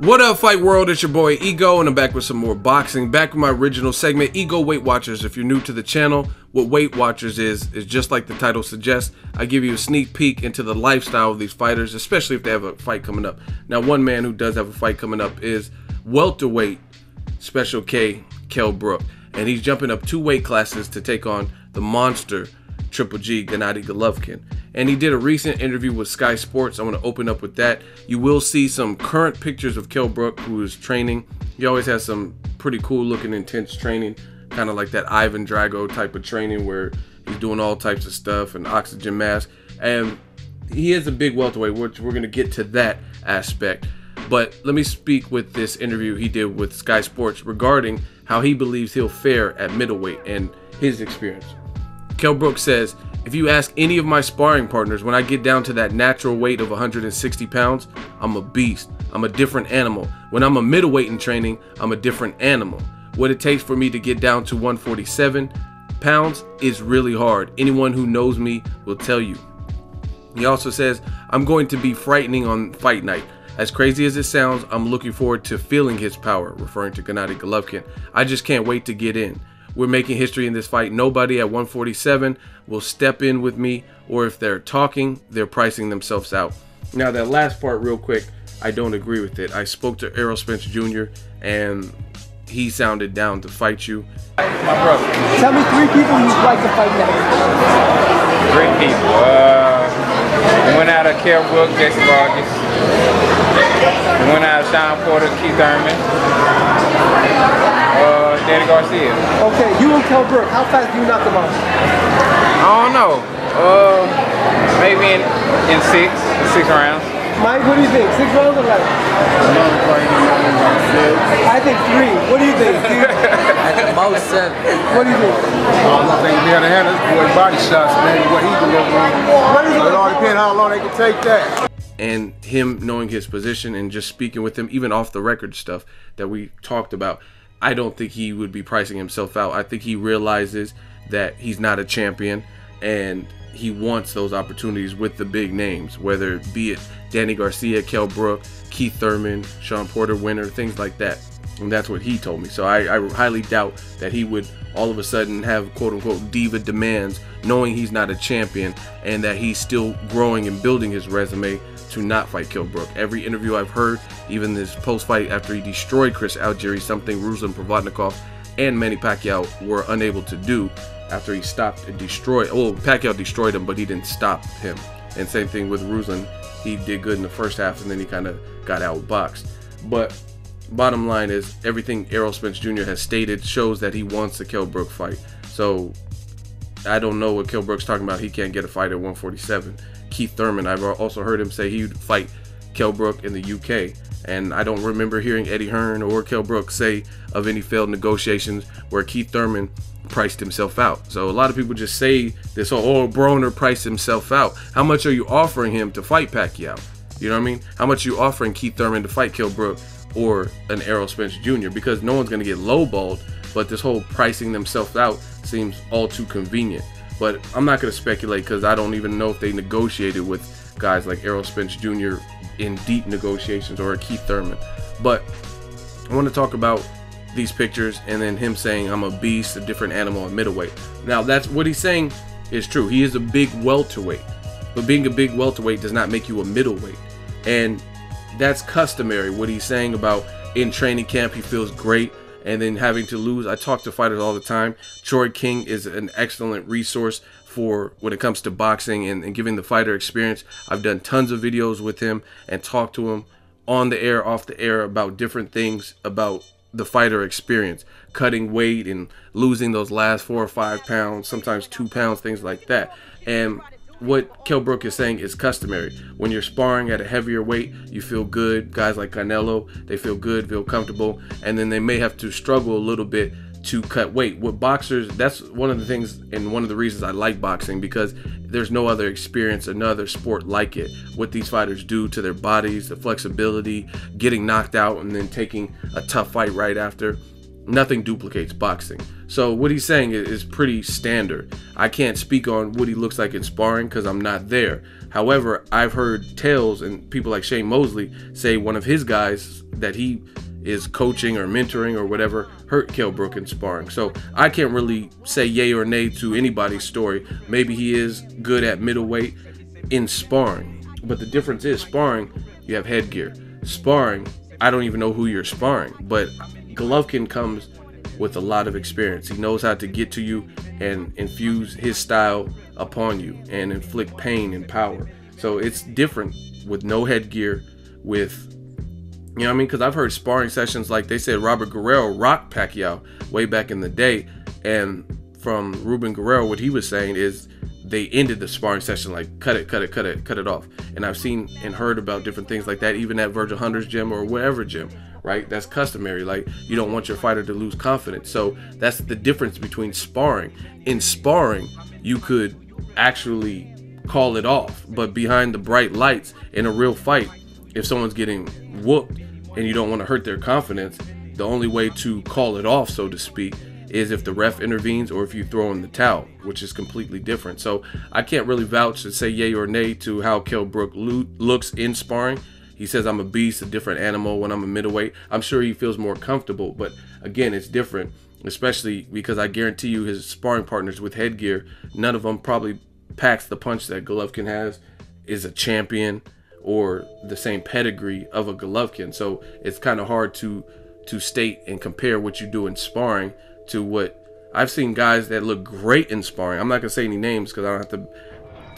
What up, Fight World? It's your boy Ego, and I'm back with some more boxing. Back with my original segment, Ego Weight Watchers. If you're new to the channel, what Weight Watchers is, is just like the title suggests. I give you a sneak peek into the lifestyle of these fighters, especially if they have a fight coming up. Now, one man who does have a fight coming up is welterweight Special K, Kell Brook. And he's jumping up two weight classes to take on the monster Triple G, Gennady Golovkin and he did a recent interview with Sky Sports. I want to open up with that. You will see some current pictures of Kell Brook, who is training. He always has some pretty cool looking, intense training, kind of like that Ivan Drago type of training where he's doing all types of stuff and oxygen mask. And he is a big welterweight, which we're going to get to that aspect. But let me speak with this interview he did with Sky Sports regarding how he believes he'll fare at middleweight and his experience. Kell Brook says, if you ask any of my sparring partners, when I get down to that natural weight of 160 pounds, I'm a beast. I'm a different animal. When I'm a middleweight in training, I'm a different animal. What it takes for me to get down to 147 pounds is really hard. Anyone who knows me will tell you. He also says, I'm going to be frightening on fight night. As crazy as it sounds, I'm looking forward to feeling his power, referring to Gennady Golovkin. I just can't wait to get in. We're making history in this fight. Nobody at 147 will step in with me, or if they're talking, they're pricing themselves out. Now, that last part, real quick, I don't agree with it. I spoke to Errol Spence Jr., and he sounded down to fight you. My brother. Tell me three people you'd like to fight next. Three people. Uh, went out of Kell Brook, Jesse Vargas. Went out of Shawn Porter, Keith Thurman. Danny Garcia. Okay, you and Kell Brook, how fast do you knock them out? I don't know. Uh, maybe in, in six, six rounds. Mike, what do you think? Six rounds or less? I think three. What do you think? At the most seven. What do you think? I don't think be able to handle this boy body shots, man, what he delivering. It all depends how long they can take that. And him knowing his position and just speaking with him, even off the record stuff that we talked about, I don't think he would be pricing himself out. I think he realizes that he's not a champion and he wants those opportunities with the big names, whether it be it Danny Garcia, Kell Brook, Keith Thurman, Shawn Porter winner, things like that. And that's what he told me. So I, I highly doubt that he would all of a sudden have quote unquote diva demands, knowing he's not a champion and that he's still growing and building his resume to not fight Kell Brook. Every interview I've heard, even this post fight after he destroyed Chris Algieri, something Ruslan Provodnikov and Manny Pacquiao were unable to do after he stopped and destroyed. Well, Pacquiao destroyed him, but he didn't stop him. And same thing with Ruslan. He did good in the first half, and then he kind of got outboxed. But bottom line is, everything Errol Spence Jr. has stated shows that he wants the Kell Brook fight. So I don't know what Kell Brook's talking about. He can't get a fight at 147. Keith Thurman, I've also heard him say he would fight Kell Brook in the UK. And I don't remember hearing Eddie Hearn or Kell Brook say of any failed negotiations where Keith Thurman priced himself out. So a lot of people just say this whole oh Broner priced himself out. How much are you offering him to fight Pacquiao? You know what I mean? How much are you offering Keith Thurman to fight Kell Brook or an Errol Spence Jr. Because no one's gonna get lowballed, but this whole pricing themselves out seems all too convenient. But I'm not gonna speculate because I don't even know if they negotiated with guys like Errol Spence Jr. in deep negotiations or a Keith Thurman. But I want to talk about these pictures and then him saying I'm a beast, a different animal, a middleweight. Now that's what he's saying is true. He is a big welterweight, but being a big welterweight does not make you a middleweight, and that's customary. What he's saying about in training camp he feels great and then having to lose. I talk to fighters all the time. Troy King is an excellent resource for when it comes to boxing and, and giving the fighter experience. I've done tons of videos with him and talked to him on the air, off the air about different things about the fighter experience, cutting weight and losing those last four or five pounds, sometimes two pounds, things like that. And what Kell Brook is saying is customary. When you're sparring at a heavier weight, you feel good. Guys like Canelo, they feel good, feel comfortable, and then they may have to struggle a little bit to cut weight. With boxers, that's one of the things and one of the reasons I like boxing because there's no other experience, another sport like it. What these fighters do to their bodies, the flexibility, getting knocked out and then taking a tough fight right after. Nothing duplicates boxing. So what he's saying is, pretty standard. I can't speak on what he looks like in sparring because I'm not there. However, I've heard tales and people like Shane Mosley say one of his guys that he is coaching or mentoring or whatever hurt Kell Brook in sparring. So I can't really say yay or nay to anybody's story. Maybe he is good at middleweight in sparring. But the difference is sparring, you have headgear. Sparring, I don't even know who you're sparring, but Golovkin comes with a lot of experience. He knows how to get to you and infuse his style upon you and inflict pain and power. So it's different with no headgear, with you know what I mean? Because I've heard sparring sessions like they said Robert Guerrero rocked Pacquiao way back in the day, and from Ruben Guerrero, what he was saying is they ended the sparring session like cut it, cut it, cut it, cut it off. And I've seen and heard about different things like that, even at Virgil Hunter's gym or whatever gym, right? That's customary. Like you don't want your fighter to lose confidence. So that's the difference between sparring. In sparring, you could actually call it off, but behind the bright lights in a real fight, if someone's getting whooped and you don't want to hurt their confidence, the only way to call it off, so to speak, is if the ref intervenes or if you throw in the towel, which is completely different. So I can't really vouch to say yay or nay to how Kell Brook lo- looks in sparring. He says I'm a beast, a different animal when I'm a middleweight. I'm sure he feels more comfortable, but again, it's different, especially because I guarantee you his sparring partners with headgear, none of them probably packs the punch that Golovkin has, is a champion or the same pedigree of a Golovkin. So it's kind of hard to to state and compare what you do in sparring to what I've seen guys that look great in sparring. I'm not gonna say any names because I don't have to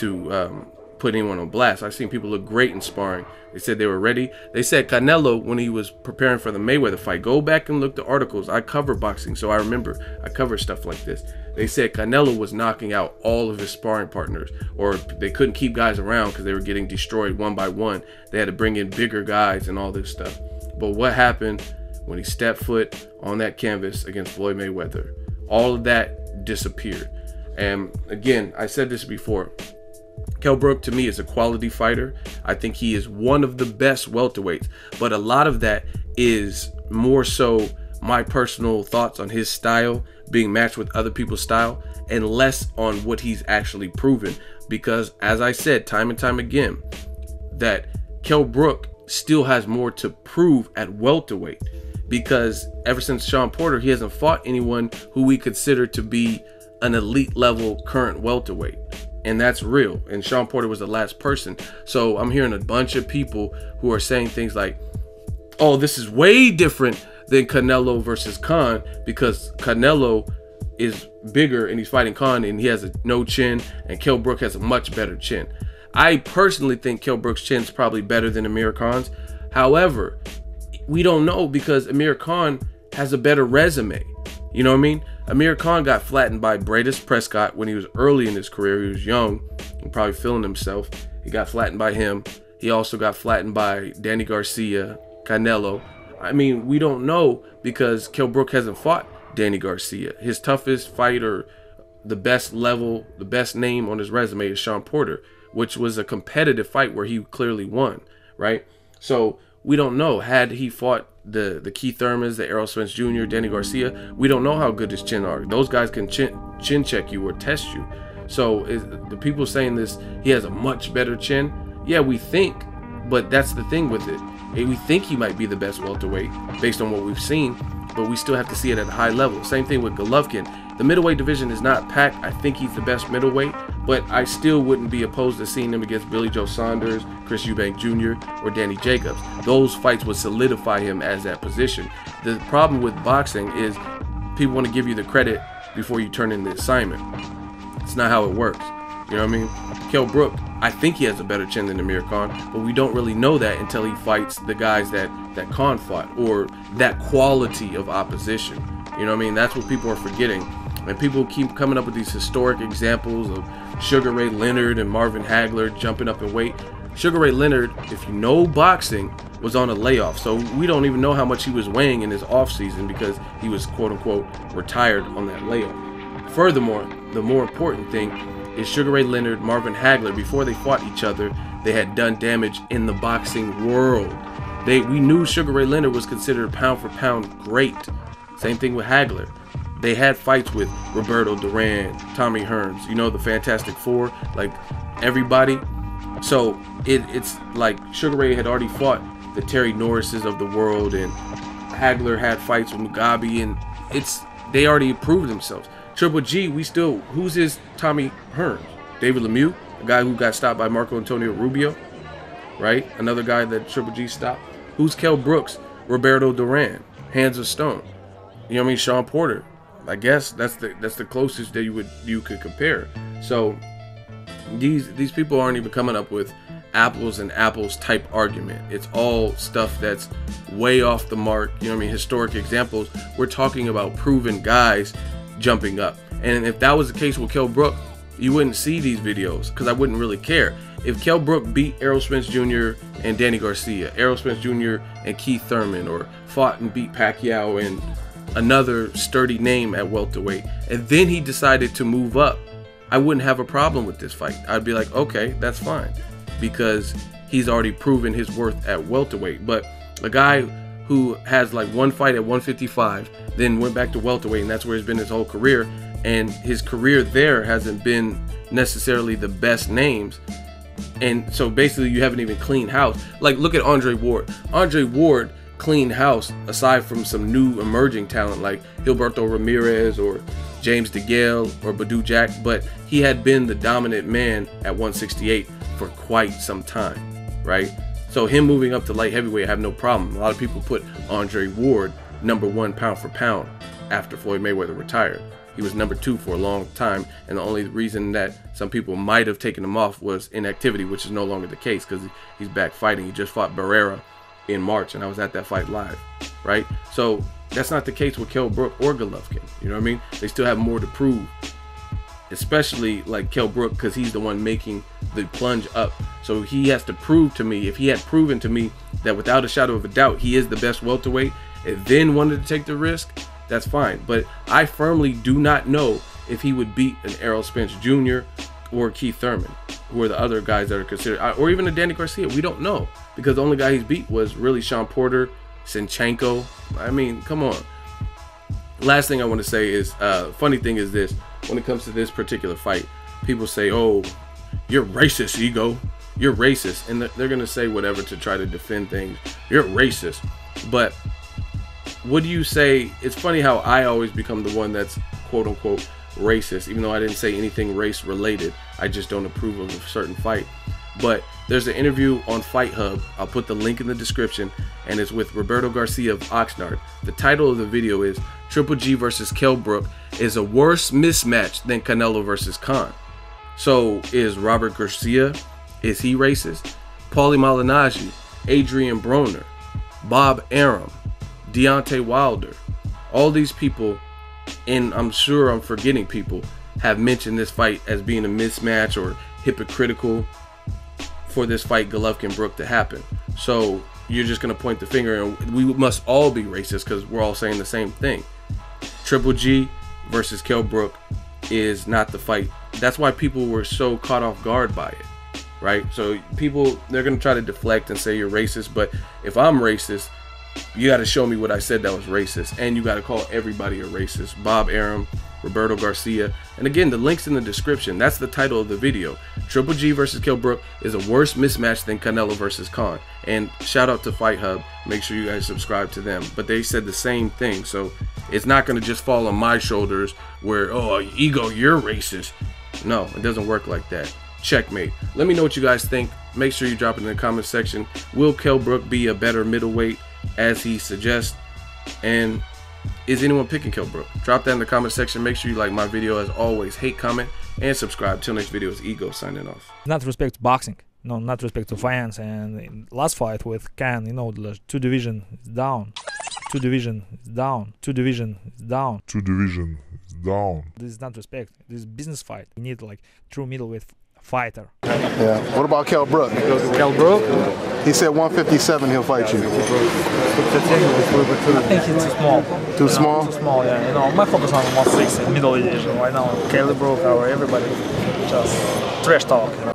to um, put anyone on blast. I've seen people look great in sparring. They said they were ready. They said Canelo when he was preparing for the Mayweather fight. Go back and look the articles. I cover boxing, so I remember I cover stuff like this. They said Canelo was knocking out all of his sparring partners, or they couldn't keep guys around because they were getting destroyed one by one. They had to bring in bigger guys and all this stuff. But what happened when he stepped foot on that canvas against Floyd Mayweather? All of that disappeared. And again, I said this before. Kell Brook to me is a quality fighter. I think he is one of the best welterweights, but a lot of that is more so my personal thoughts on his style being matched with other people's style and less on what he's actually proven. Because as I said time and time again that Kell Brook still has more to prove at welterweight. Because ever since Shawn Porter he hasn't fought anyone who we consider to be an elite level current welterweight and that's real. And Shawn Porter was the last person. So I'm hearing a bunch of people who are saying things like, "Oh, this is way different than Canelo versus Khan because Canelo is bigger and he's fighting Khan and he has a no chin, and Kell Brook has a much better chin." I personally think Kell Brook's chin is probably better than Amir Khan's. However, we don't know because Amir Khan has a better resume. You know what I mean? Amir Khan got flattened by Breidis Prescott when he was early in his career. He was young and probably feeling himself. He got flattened by him. He also got flattened by Danny Garcia, Canelo. I mean, we don't know because Kell Brook hasn't fought Danny Garcia. His toughest fighter, the best level, the best name on his resume is Shawn Porter, which was a competitive fight where he clearly won, right? So we don't know. Had he fought the the Keith Thurmans, the Errol Spence Jr., Danny Garcia, we don't know how good his chin are. Those guys can chin, chin check you or test you. So is the people saying this, he has a much better chin. Yeah, we think, but that's the thing with it. We think he might be the best welterweight based on what we've seen, but we still have to see it at a high level. Same thing with Golovkin. The middleweight division is not packed. I think he's the best middleweight, but I still wouldn't be opposed to seeing him against Billy Joe Saunders, Chris Eubank Jr., or Danny Jacobs. Those fights would solidify him as that position. The problem with boxing is people want to give you the credit before you turn in the assignment. It's not how it works. You know what I mean? Kell Brook, I think he has a better chin than Amir Khan, but we don't really know that until he fights the guys that that Khan fought or that quality of opposition. You know what I mean? That's what people are forgetting. And people keep coming up with these historic examples of Sugar Ray Leonard and Marvin Hagler jumping up in weight. Sugar Ray Leonard, if you know boxing, was on a layoff. So we don't even know how much he was weighing in his offseason because he was quote unquote retired on that layoff. Furthermore, the more important thing is Sugar Ray Leonard, Marvin Hagler, before they fought each other, they had done damage in the boxing world. They we knew Sugar Ray Leonard was considered pound for pound great Same thing with Hagler. They had fights with Roberto Duran, Tommy Hearns, you know, the Fantastic Four, like everybody. So it, it's like Sugar Ray had already fought the Terry Norrises of the world, and Hagler had fights with Mugabe, and it's they already proved themselves. Triple G, we still who's his Tommy Hearns? David Lemieux, a guy who got stopped by Marco Antonio Rubio, right? Another guy that Triple G stopped. Who's Kell Brook's? Roberto Duran, Hands of Stone. You know what I mean? Shawn Porter. I guess that's the that's the closest that you would you could compare. So these these people aren't even coming up with apples and apples type argument. It's all stuff that's way off the mark. You know what I mean? Historic examples. We're talking about proven guys jumping up. And if that was the case with Kell Brook, you wouldn't see these videos because I wouldn't really care. If Kell Brook beat Errol Spence Jr. and Danny Garcia, Errol Spence Jr. and Keith Thurman, or fought and beat Pacquiao and another sturdy name at welterweight, and then he decided to move up, I wouldn't have a problem with this fight. I'd be like, okay, that's fine, because he's already proven his worth at welterweight. But a guy who has like one fight at 155, then went back to welterweight, and that's where he's been his whole career, and his career there hasn't been necessarily the best names. And so basically, you haven't even cleaned house. Like, look at Andre Ward. Andre Ward clean house aside from some new emerging talent like Gilberto Ramirez or James DeGale or Badou Jack, but he had been the dominant man at 168 for quite some time, right? So him moving up to light heavyweight, I have no problem. A lot of people put Andre Ward number one pound for pound after Floyd Mayweather retired. He was number two for a long time, and the only reason that some people might have taken him off was inactivity, which is no longer the case because he's back fighting. He just fought Barrera in March, and I was at that fight live, right? So that's not the case with Kell Brook or Golovkin. You know what I mean? They still have more to prove, especially like Kell Brook because he's the one making the plunge up. So he has to prove to me, if he had proven to me that without a shadow of a doubt he is the best welterweight, and then wanted to take the risk, that's fine. But I firmly do not know if he would beat an Errol Spence Jr. or Keith Thurman, who are the other guys that are considered, or even a Danny Garcia. We don't know because the only guy he's beat was really Shawn Porter, Senchenko. I mean, come on. Last thing I want to say is, uh, funny thing is this: when it comes to this particular fight, people say, "Oh, you're racist, ego. You're racist," and they're gonna say whatever to try to defend things. You're racist, but what do you say? It's funny how I always become the one that's quote unquote racist, even though I didn't say anything race related. I just don't approve of a certain fight. But there's an interview on Fight Hub. I'll put the link in the description, and it's with Roberto Garcia of Oxnard. The title of the video is Triple G versus Kell Brook is a worse mismatch than Canelo versus Khan. So is Robert Garcia? Is he racist? Paulie Malignaggi, Adrian Broner, Bob Arum, Deontay Wilder, all these people, and I'm sure I'm forgetting people, have mentioned this fight as being a mismatch or hypocritical for this fight Golovkin Brook to happen. So you're just gonna point the finger and we must all be racist because we're all saying the same thing. Triple G versus Kell Brook is not the fight. That's why people were so caught off guard by it. Right? So people they're gonna try to deflect and say you're racist, but if I'm racist, you gotta show me what I said that was racist. And you gotta call everybody a racist. Bob Arum, Roberto Garcia. And again, the link's in the description. That's the title of the video. Triple G versus Kell Brook is a worse mismatch than Canelo versus Khan. And shout out to Fight Hub. Make sure you guys subscribe to them. But they said the same thing. So it's not going to just fall on my shoulders where, oh, ego, you're racist. No, it doesn't work like that. Checkmate. Let me know what you guys think. Make sure you drop it in the comment section. Will Kell Brook be a better middleweight as he suggests? And is anyone picking Kell Brook? Drop that in the comment section. Make sure you like my video as always. Hate, comment, and subscribe. Till next video is Ego signing off. Not respect to boxing. No, not respect to fans. And last fight with Khan, you know, the two division is down. Two division is down. Two division is down. Two division is down. This is not respect. This is business fight. You need like true middleweight fighter. Yeah. What about Kell Brook? Kell Brook? He said 157 he'll fight you. I think he's too small. Too small? Too small, yeah. You know, my focus on 160, middle division right now. Kell Brook, or everybody, just trash talk. You know?